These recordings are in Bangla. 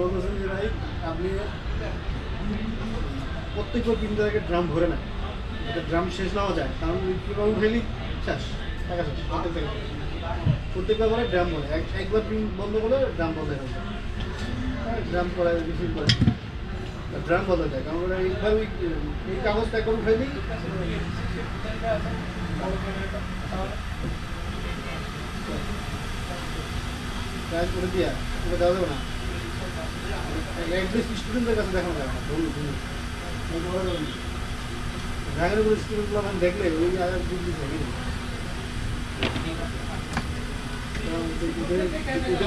বলতেছেন যে ভাই আপনি প্রত্যেকবার তিন জায়গায় ড্রাম ভরে না এটা ড্রাম শেষ নাও যায় কারণ কীভাবে ফেলি শেষ টাকা প্রত্যেকবার করে ড্রাম এক একবার বন্ধ করলে ড্রাম বন্ধ হয়ে যায় ড্রাম করা রিফিল করে ড্রাম বন্ধ যায় কারণ ওরা একবার ওই এই কাগজটা একবার ফেলি ট্রাই করে দিয়া ওটা দেওয়া যাবে না। একদিন স্টুডেন্টদের কাছে দেখানো যাবে না। ধরুন ধরুন ড্রাগনের উপরে স্টুডেন্টগুলো আমি দেখলে ওই আগে দিক হবে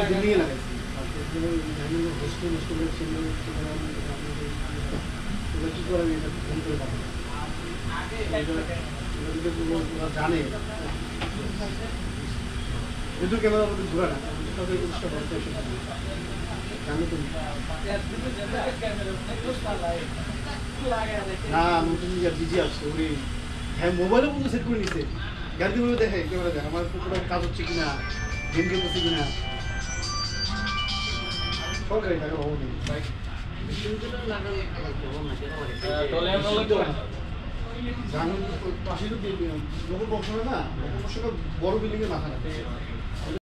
দিল্লি লাগাইছি হোস্টেল হোস্টেলের ছিল কী করে আমি এটা ফোন করে পাবো? জানে? যেহেতু ক্যামেরা আমাদের ঘোরা না তাদের না নতুন বিজি আসছে ওরে হ্যাঁ মোবাইলে বন্ধু সেট করে নিছে। গাড়ি বলে দেখে ক্যামেরা দেখে আমার পুরো কাজ হচ্ছে কিনা গেম খেলতেছে কিনা। সরকারি টাকা হব নেই জানো পাশে তো লোক বসে না? লোক বসে বড় বিল্ডিংয়ে মাথা না